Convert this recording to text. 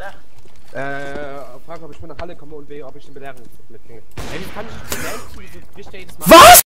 da. Äh, frag, ob ich von nach Halle komme und wie, ob ich den Belehrung mitbringe. Ey, wie kann ich nicht belehren, Wieso bricht der jedes Mal? Was?